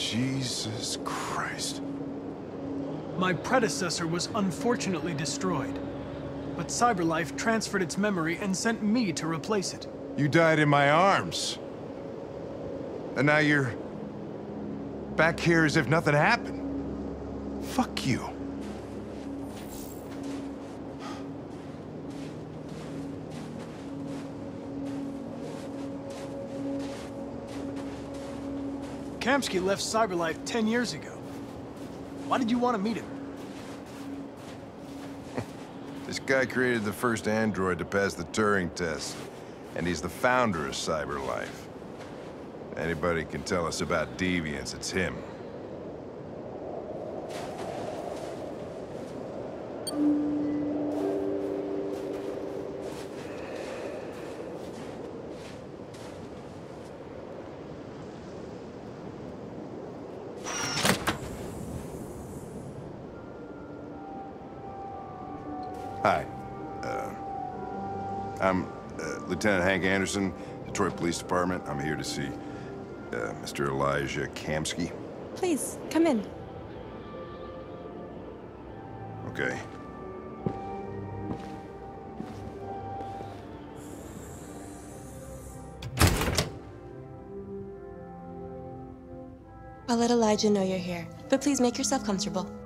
Jesus Christ. My predecessor was unfortunately destroyed. But Cyberlife transferred its memory and sent me to replace it. You died in my arms. And now you're... back here as if nothing happened. Fuck you. Kamski left Cyberlife 10 years ago. Why did you want to meet him? This guy created the first android to pass the Turing test. And he's the founder of Cyberlife. Anybody can tell us about deviants, it's him. Hank Anderson, Detroit Police Department. I'm here to see uh, Mr. Elijah Kamski. Please, come in. Okay. I'll let Elijah know you're here, but please make yourself comfortable.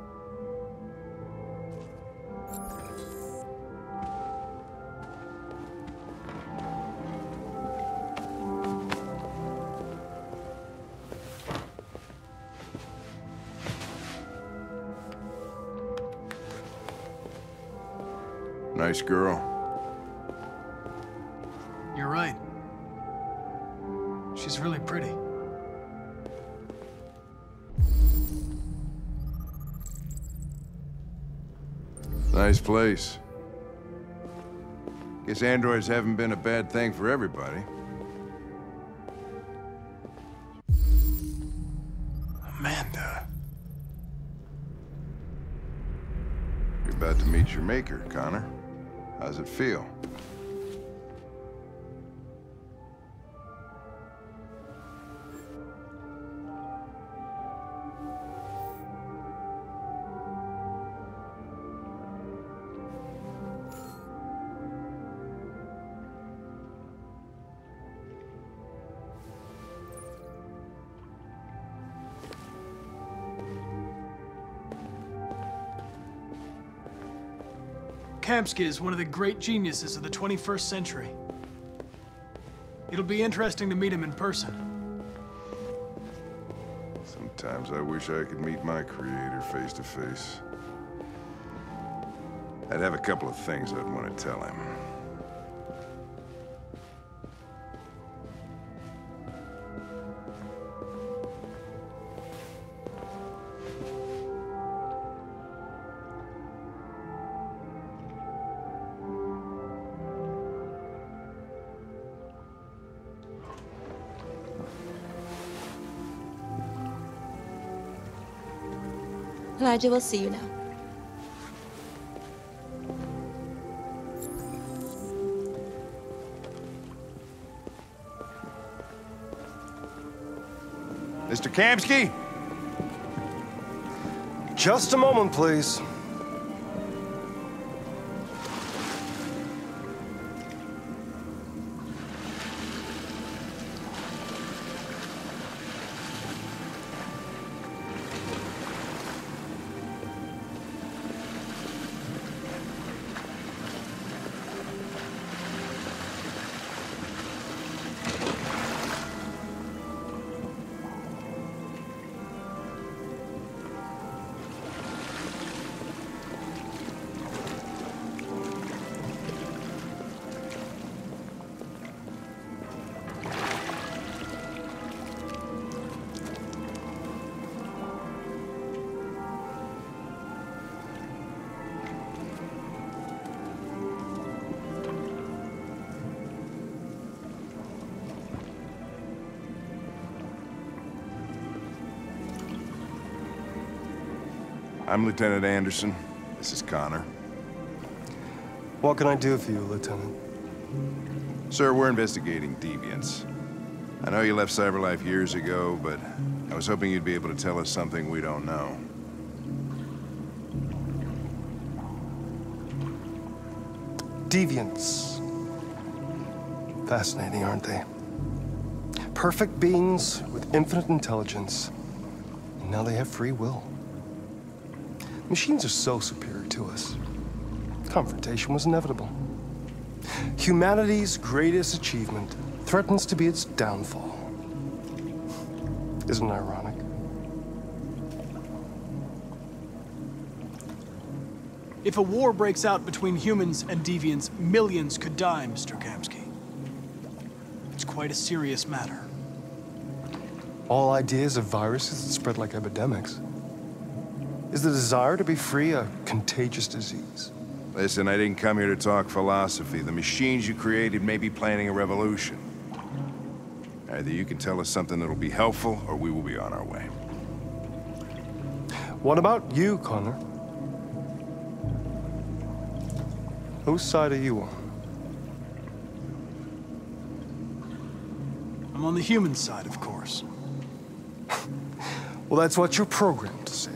Nice girl. You're right. She's really pretty. Nice place. Guess androids haven't been a bad thing for everybody. Amanda. You're about to meet your maker, Connor. How's it feel? Kamski is one of the great geniuses of the 21st century. It'll be interesting to meet him in person. Sometimes I wish I could meet my creator face to face. I'd have a couple of things I'd want to tell him. Elijah will see you now. Mr. Kamski? Just a moment, please. I'm Lieutenant Anderson. This is Connor. What can I do for you, Lieutenant? Sir, we're investigating deviants. I know you left Cyberlife years ago, but I was hoping you'd be able to tell us something we don't know. Deviants. Fascinating, aren't they? Perfect beings with infinite intelligence. And now they have free will. Machines are so superior to us. Confrontation was inevitable. Humanity's greatest achievement threatens to be its downfall. Isn't it ironic? If a war breaks out between humans and deviants, millions could die, Mr. Kamski. It's quite a serious matter. All ideas of viruses that spread like epidemics. Is the desire to be free a contagious disease? Listen, I didn't come here to talk philosophy. The machines you created may be planning a revolution. Either you can tell us something that'll be helpful, or we will be on our way. What about you, Connor? Whose side are you on? I'm on the human side, of course. Well, that's what you're programmed to say.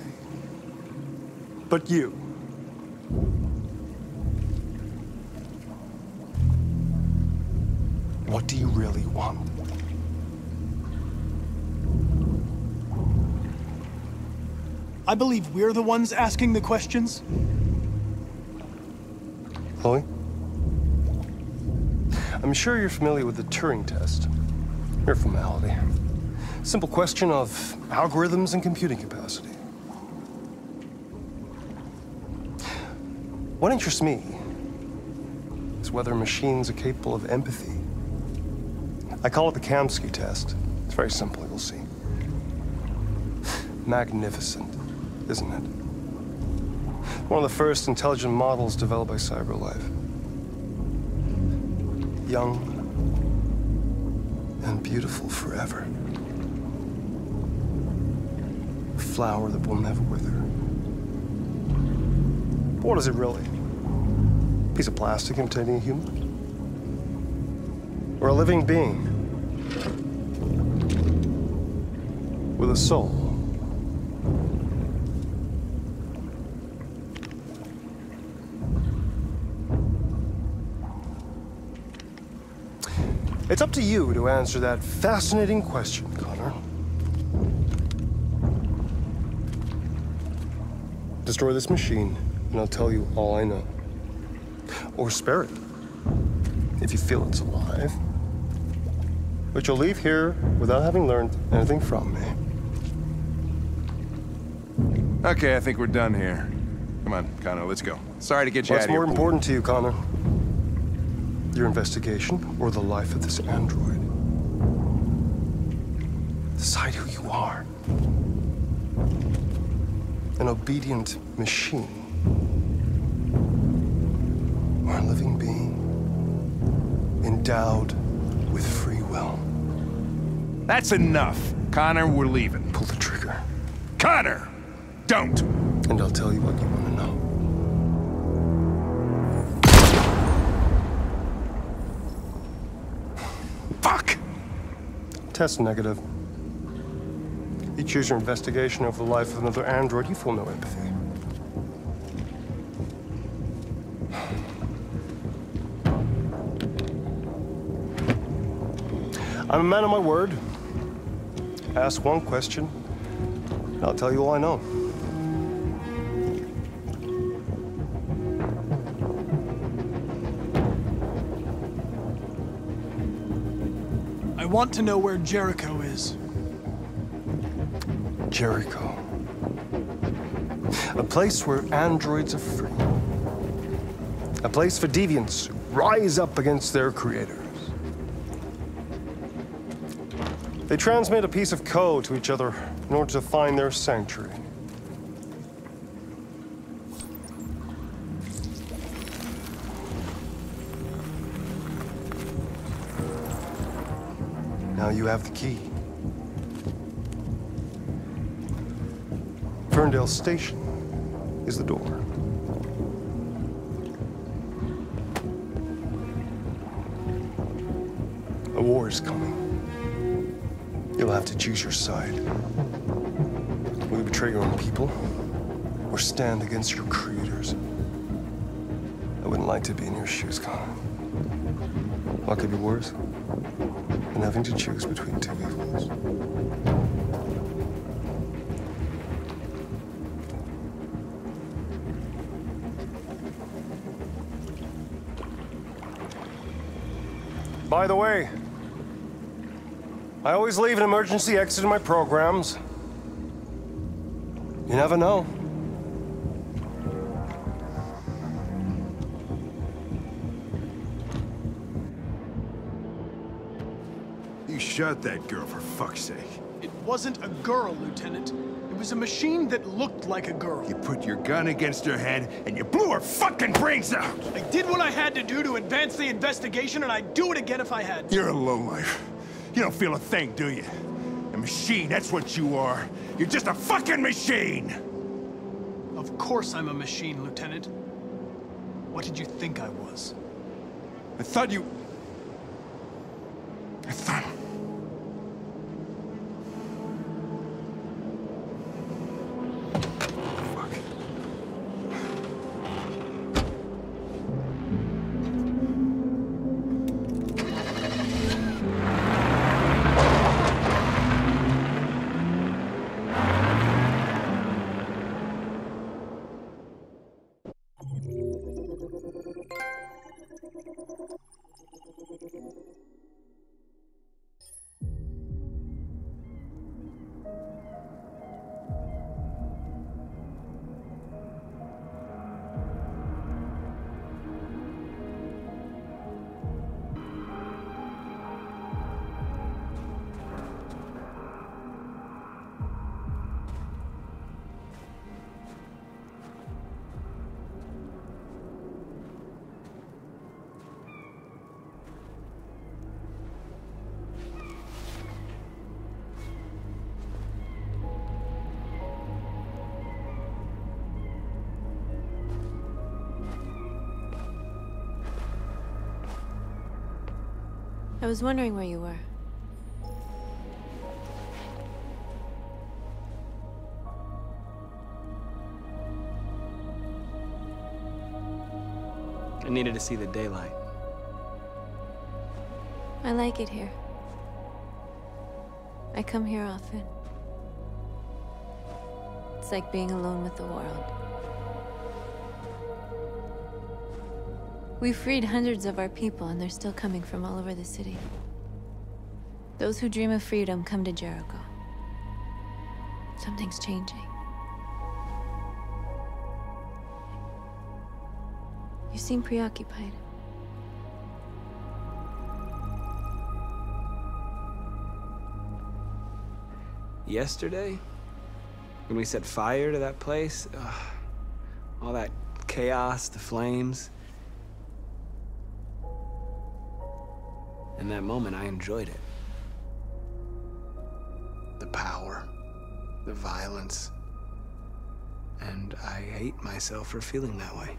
But you. What do you really want? I believe we're the ones asking the questions. Chloe? I'm sure you're familiar with the Turing test. Mere formality. Simple question of algorithms and computing capacity. What interests me is whether machines are capable of empathy. I call it the Kamski test. It's very simple, you'll see. Magnificent, isn't it? One of the first intelligent models developed by CyberLife. Young and beautiful forever. A flower that will never wither. What is it really? A piece of plastic imitating a human? Or a living being? With a soul? It's up to you to answer that fascinating question, Connor. Destroy this machine, and I'll tell you all I know. Or spare it, if you feel it's alive. But you'll leave here without having learned anything from me. Okay, I think we're done here. Come on, Connor, let's go. Sorry to get you What's out of here. more important to you, Connor? Your investigation or the life of this android? Decide who you are. An obedient machine. Living being. Endowed with free will. That's enough. Connor, we're leaving. Pull the trigger. Connor! Don't! And I'll tell you what you want to know. Fuck! Test negative. You choose your investigation over the life of another android, you feel no empathy. I'm a man of my word. Ask one question, and I'll tell you all I know. I want to know where Jericho is. Jericho. A place where androids are free. A place for deviants rise up against their creators. They transmit a piece of code to each other in order to find their sanctuary. Now you have the key. Ferndale Station is the door. A war is coming. You'll have to choose your side. Will you betray your own people or stand against your creators? I wouldn't like to be in your shoes, Connor. What could be worse than having to choose between two evils? By the way, I always leave an emergency exit in my programs. You never know. You shot that girl, for fuck's sake. It wasn't a girl, Lieutenant. It was a machine that looked like a girl. You put your gun against her head, and you blew her fucking brains out! I did what I had to do to advance the investigation, and I'd do it again if I had to. You're a lowlife. You don't feel a thing, do you? A machine, that's what you are. You're just a fucking machine! Of course I'm a machine, Lieutenant. What did you think I was? I thought you... I thought... I was wondering where you were. I needed to see the daylight. I like it here. I come here often. It's like being alone with the world. We freed hundreds of our people, and they're still coming from all over the city. Those who dream of freedom come to Jericho. Something's changing. You seem preoccupied. Yesterday, when we set fire to that place, ugh, all that chaos, the flames. In that moment, I enjoyed it. The power, the violence. And I hate myself for feeling that way.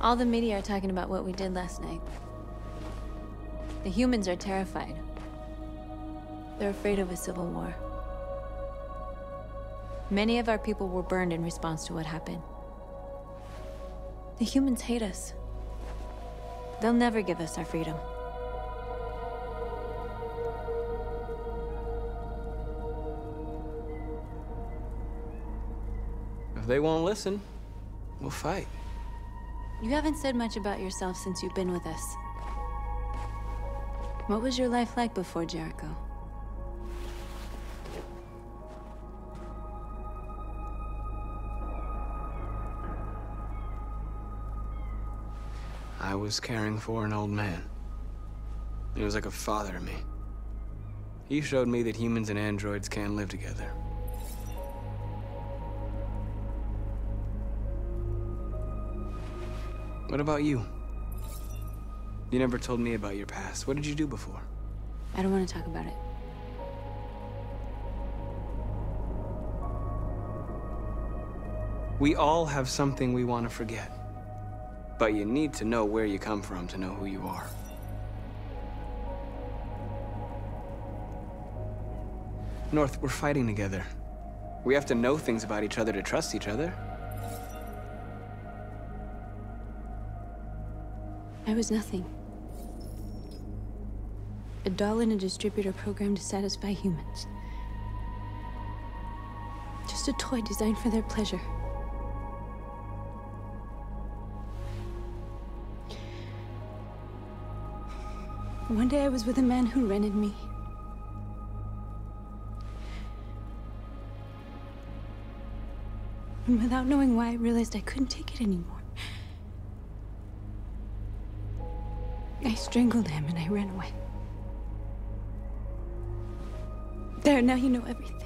All the media are talking about what we did last night. The humans are terrified. They're afraid of a civil war. Many of our people were burned in response to what happened. The humans hate us. They'll never give us our freedom. If they won't listen, we'll fight. You haven't said much about yourself since you've been with us. What was your life like before Jericho? Was caring for an old man. He was like a father to me. He showed me that humans and androids can live together. What about you? You never told me about your past. What did you do before? I don't want to talk about it. We all have something we want to forget. But you need to know where you come from to know who you are. North, we're fighting together. We have to know things about each other to trust each other. I was nothing. A doll in a distributor program to satisfy humans. Just a toy designed for their pleasure. One day I was with a man who rented me. And without knowing why, I realized I couldn't take it anymore. I strangled him and I ran away. There, now you know everything.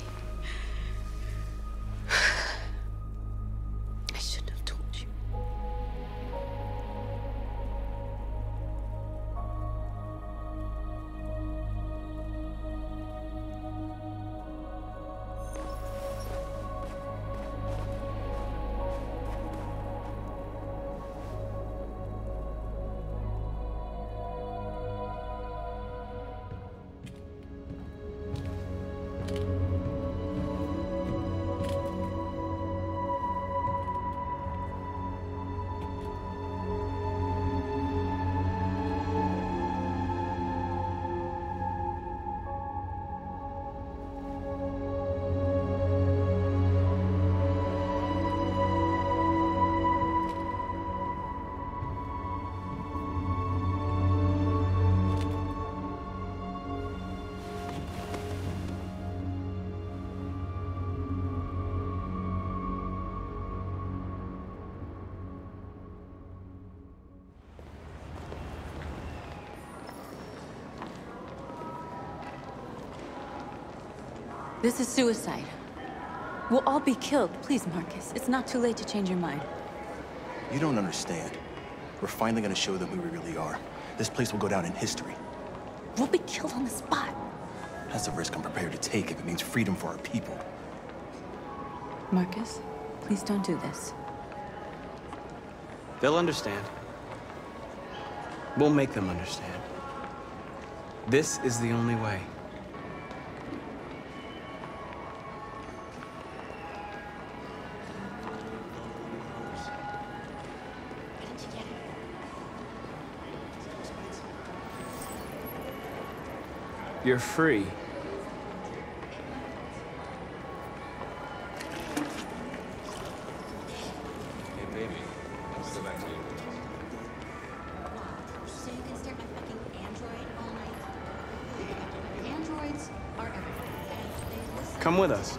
This is suicide. We'll all be killed. Please, Marcus. It's not too late to change your mind. You don't understand. We're finally gonna show them who we really are. This place will go down in history. We'll be killed on the spot. That's a risk I'm prepared to take if it means freedom for our people. Marcus, please don't do this. They'll understand. We'll make them understand. This is the only way. They listen. Come with us.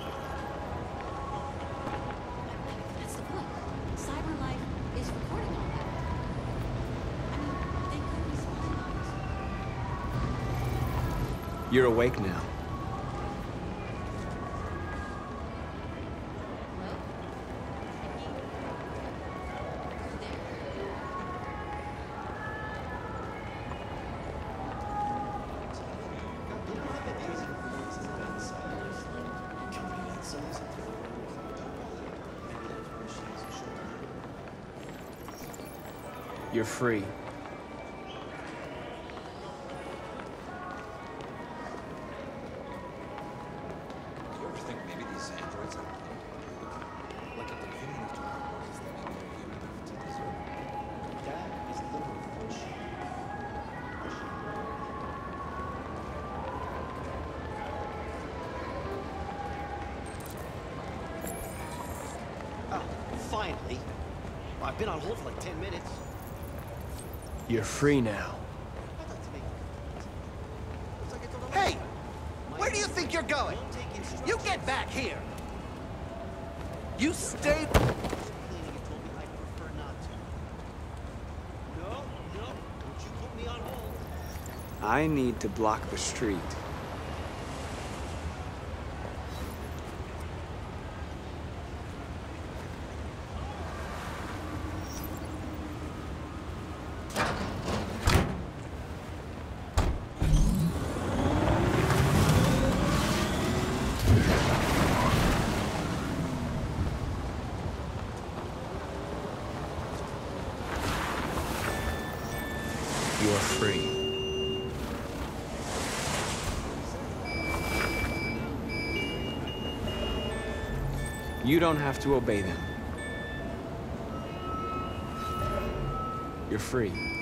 You're awake now. You're free. Finally. Well, I've been on hold for like 10 minutes. You're free now. I'd like to make- Hey! Where do you think you're going? You get back here! You stay... No, no, don't you put me on hold. I need to block the street. You're free. You don't have to obey them. You're free.